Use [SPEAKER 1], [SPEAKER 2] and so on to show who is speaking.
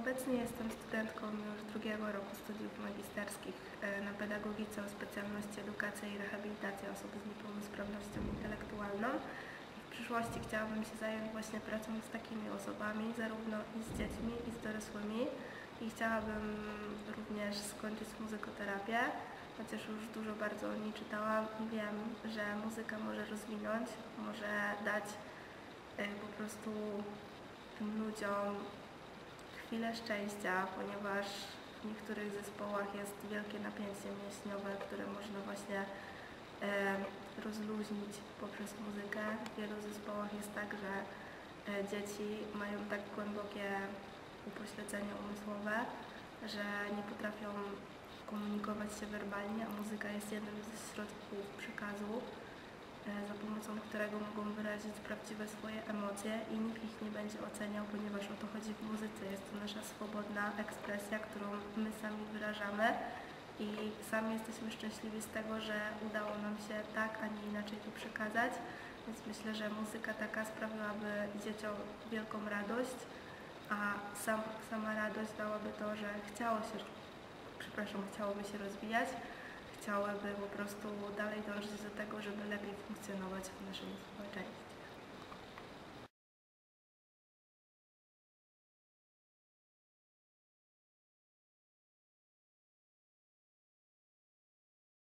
[SPEAKER 1] Obecnie jestem studentką już drugiego roku studiów magisterskich e, na pedagogice o specjalności edukacja i rehabilitacja osób z niepełnosprawnością intelektualną. W przyszłości chciałabym się zająć właśnie pracą z takimi osobami, zarówno i z dziećmi, i z dorosłymi. I chciałabym również skończyć muzykoterapię, chociaż już dużo bardzo o niej czytałam i wiem, że muzyka może rozwinąć, może dać e, po prostu ludziom chwilę szczęścia, ponieważ w niektórych zespołach jest wielkie napięcie mięśniowe, które można właśnie e, rozluźnić poprzez muzykę. W wielu zespołach jest tak, że e, dzieci mają tak głębokie upośledzenie umysłowe, że nie potrafią komunikować się werbalnie, a muzyka jest jednym ze środków przekazu, za pomocą którego mogą wyrazić prawdziwe swoje emocje i nikt ich nie będzie oceniał, ponieważ o to chodzi w muzyce. Jest to nasza swobodna ekspresja, którą my sami wyrażamy i sami jesteśmy szczęśliwi z tego, że udało nam się tak, a nie inaczej to przekazać. Więc myślę, że muzyka taka sprawiłaby dzieciom wielką radość, a sam, sama radość dałaby to, że chciało się, przepraszam, chciałoby się rozwijać, chciałyby po prostu dalej dążyć do tego, żeby conditions.